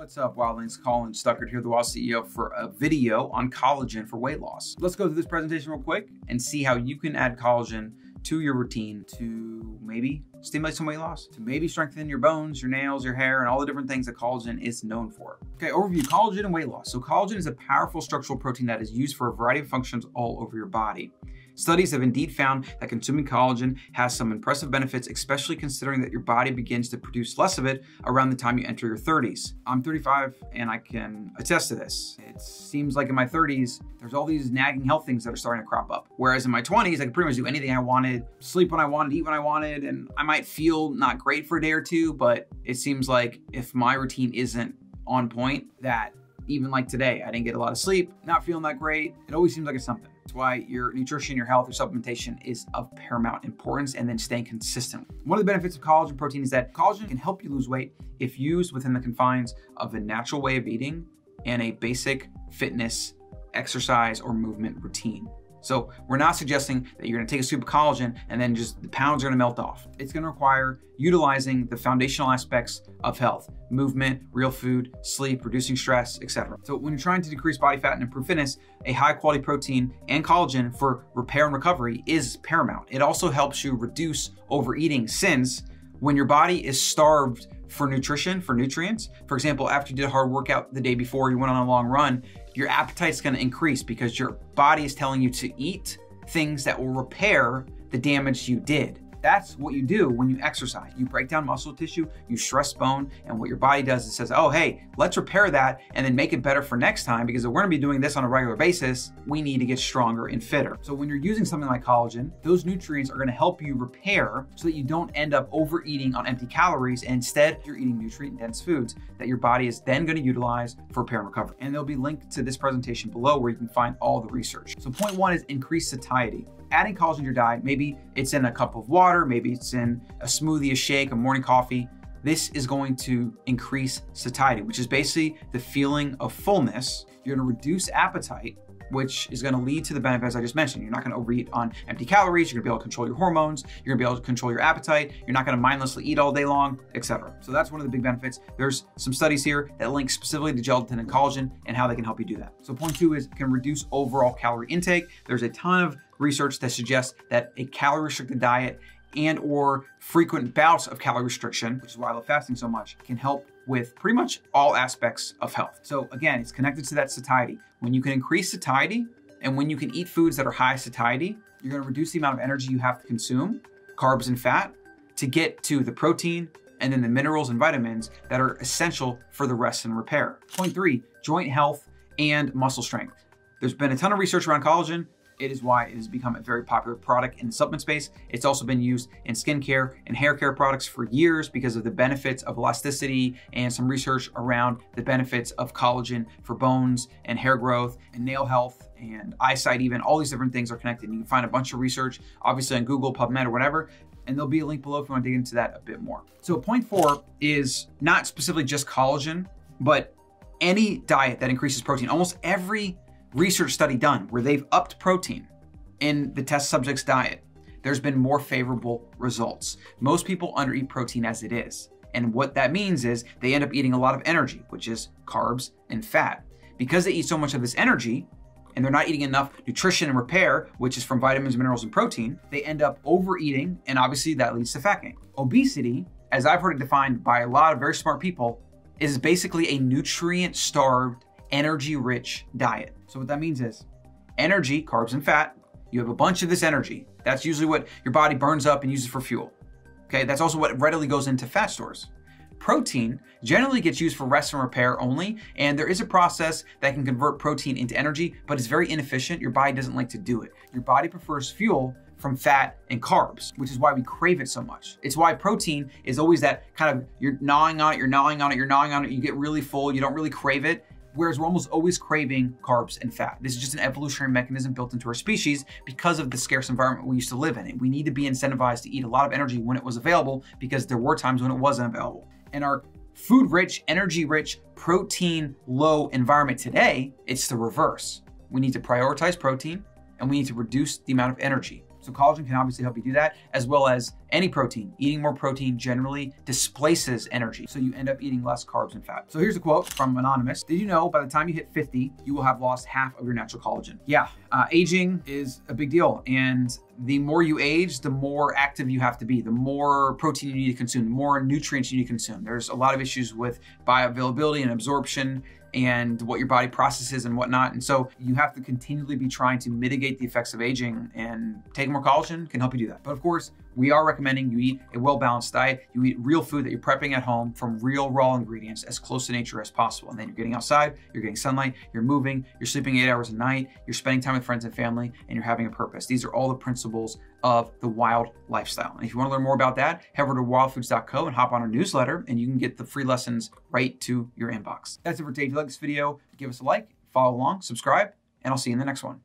What's up, Wildlings? Colin Stuckert here, the Wild CEO, for a video on collagen for weight loss. Let's go through this presentation real quick and see how you can add collagen to your routine to maybe stimulate some weight loss, to maybe strengthen your bones, your nails, your hair, and all the different things that collagen is known for. Okay, overview collagen and weight loss. So, collagen is a powerful structural protein that is used for a variety of functions all over your body. Studies have indeed found that consuming collagen has some impressive benefits, especially considering that your body begins to produce less of it around the time you enter your 30s. I'm 35 and I can attest to this. It seems like in my 30s, there's all these nagging health things that are starting to crop up. Whereas in my 20s, I could pretty much do anything I wanted, sleep when I wanted, eat when I wanted, and I might feel not great for a day or two, but it seems like if my routine isn't on point, that even like today, I didn't get a lot of sleep, not feeling that great. It always seems like it's something. That's why your nutrition, your health, your supplementation is of paramount importance and then staying consistent. One of the benefits of collagen protein is that collagen can help you lose weight if used within the confines of a natural way of eating and a basic fitness, exercise, or movement routine. So we're not suggesting that you're gonna take a scoop of collagen and then just the pounds are gonna melt off. It's gonna require utilizing the foundational aspects of health, movement, real food, sleep, reducing stress, etc. So when you're trying to decrease body fat and improve fitness, a high quality protein and collagen for repair and recovery is paramount. It also helps you reduce overeating since when your body is starved for nutrition, for nutrients. For example, after you did a hard workout the day before, you went on a long run, your appetite's gonna increase because your body is telling you to eat things that will repair the damage you did. That's what you do when you exercise. You break down muscle tissue, you stress bone, and what your body does is says, oh, hey, let's repair that and then make it better for next time because if we're gonna be doing this on a regular basis, we need to get stronger and fitter. So when you're using something like collagen, those nutrients are gonna help you repair so that you don't end up overeating on empty calories and instead you're eating nutrient dense foods that your body is then gonna utilize for repair and recovery. And there'll be linked to this presentation below where you can find all the research. So point one is increased satiety adding collagen to your diet, maybe it's in a cup of water, maybe it's in a smoothie, a shake, a morning coffee. This is going to increase satiety, which is basically the feeling of fullness. You're gonna reduce appetite, which is going to lead to the benefits I just mentioned. You're not going to overeat on empty calories. You're going to be able to control your hormones. You're going to be able to control your appetite. You're not going to mindlessly eat all day long, etc. So that's one of the big benefits. There's some studies here that link specifically to gelatin and collagen and how they can help you do that. So point two is can reduce overall calorie intake. There's a ton of research that suggests that a calorie restricted diet and or frequent bouts of calorie restriction, which is why I love fasting so much, can help with pretty much all aspects of health. So again, it's connected to that satiety. When you can increase satiety and when you can eat foods that are high satiety, you're gonna reduce the amount of energy you have to consume, carbs and fat, to get to the protein and then the minerals and vitamins that are essential for the rest and repair. Point three, joint health and muscle strength. There's been a ton of research around collagen. It is why it has become a very popular product in the supplement space. It's also been used in skincare and hair care products for years because of the benefits of elasticity and some research around the benefits of collagen for bones and hair growth and nail health and eyesight even. All these different things are connected. And you can find a bunch of research, obviously on Google, PubMed, or whatever, and there'll be a link below if you want to dig into that a bit more. So point four is not specifically just collagen, but any diet that increases protein. Almost every research study done where they've upped protein in the test subject's diet, there's been more favorable results. Most people undereat protein as it is. And what that means is they end up eating a lot of energy, which is carbs and fat. Because they eat so much of this energy, and they're not eating enough nutrition and repair, which is from vitamins, minerals, and protein, they end up overeating, and obviously that leads to fat gain. Obesity, as I've heard it defined by a lot of very smart people, is basically a nutrient starved, energy rich diet. So what that means is energy, carbs and fat, you have a bunch of this energy. That's usually what your body burns up and uses for fuel. Okay, that's also what readily goes into fat stores. Protein generally gets used for rest and repair only, and there is a process that can convert protein into energy, but it's very inefficient. Your body doesn't like to do it. Your body prefers fuel from fat and carbs, which is why we crave it so much. It's why protein is always that kind of you're gnawing on it, you're gnawing on it, you're gnawing on it, you get really full, you don't really crave it whereas we're almost always craving carbs and fat. This is just an evolutionary mechanism built into our species because of the scarce environment we used to live in. We need to be incentivized to eat a lot of energy when it was available because there were times when it wasn't available. And our food rich, energy rich, protein low environment today, it's the reverse. We need to prioritize protein and we need to reduce the amount of energy. So collagen can obviously help you do that, as well as any protein. Eating more protein generally displaces energy, so you end up eating less carbs and fat. So here's a quote from Anonymous. Did you know by the time you hit 50, you will have lost half of your natural collagen? Yeah, uh, aging is a big deal. And the more you age, the more active you have to be, the more protein you need to consume, the more nutrients you need to consume. There's a lot of issues with bioavailability and absorption and what your body processes and whatnot. And so you have to continually be trying to mitigate the effects of aging and taking more collagen can help you do that. But of course, we are recommending you eat a well-balanced diet. You eat real food that you're prepping at home from real raw ingredients as close to nature as possible. And then you're getting outside, you're getting sunlight, you're moving, you're sleeping eight hours a night, you're spending time with friends and family, and you're having a purpose. These are all the principles of the wild lifestyle. And if you want to learn more about that, head over to wildfoods.co and hop on our newsletter and you can get the free lessons right to your inbox. That's it for today. If you like this video, give us a like, follow along, subscribe, and I'll see you in the next one.